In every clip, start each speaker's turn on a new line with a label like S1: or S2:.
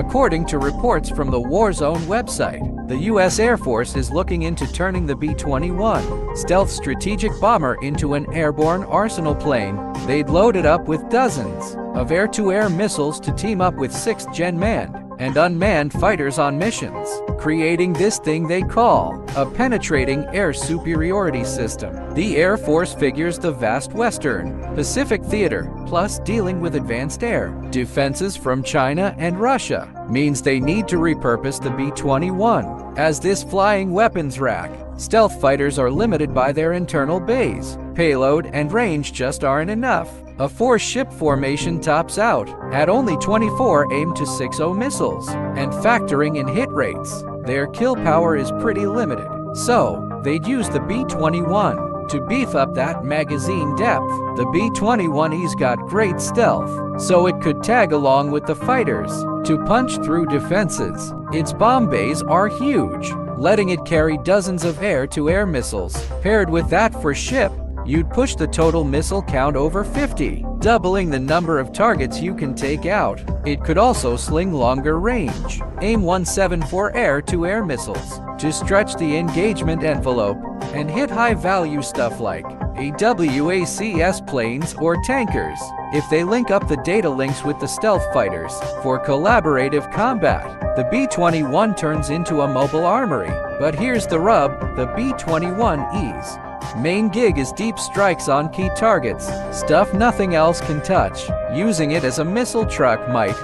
S1: According to reports from the Warzone website, the U.S. Air Force is looking into turning the B-21 stealth strategic bomber into an airborne arsenal plane. They'd load it up with dozens of air-to-air missiles to team up with 6th Gen manned and unmanned fighters on missions, creating this thing they call a penetrating air superiority system. The Air Force figures the vast Western Pacific theater, plus dealing with advanced air defenses from China and Russia, means they need to repurpose the B-21 as this flying weapons rack. Stealth fighters are limited by their internal bays. Payload and range just aren't enough. A four-ship formation tops out at only 24 AIM-260 missiles, and factoring in hit rates, their kill power is pretty limited. So, they'd use the B-21 to beef up that magazine depth. The B-21E's got great stealth, so it could tag along with the fighters to punch through defenses. Its bomb bays are huge, letting it carry dozens of air-to-air missiles. Paired with that four ship, you'd push the total missile count over 50, doubling the number of targets you can take out. It could also sling longer range. AIM-174 air-to-air missiles to stretch the engagement envelope and hit high-value stuff like AWACS planes or tankers if they link up the data links with the stealth fighters for collaborative combat. The B-21 turns into a mobile armory. But here's the rub, the B-21E's main gig is deep strikes on key targets, stuff nothing else can touch. Using it as a missile truck might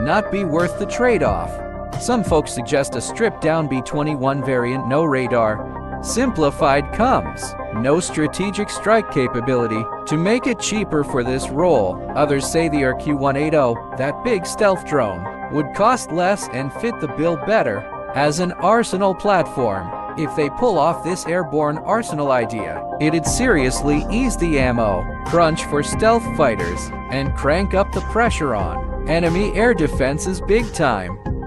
S1: not be worth the trade-off. Some folks suggest a stripped-down B-21 variant, no radar. Simplified comms, no strategic strike capability. To make it cheaper for this role, others say the RQ-180, that big stealth drone, would cost less and fit the bill better as an arsenal platform. If they pull off this airborne arsenal idea, it'd seriously ease the ammo crunch for stealth fighters and crank up the pressure on enemy air defenses big time.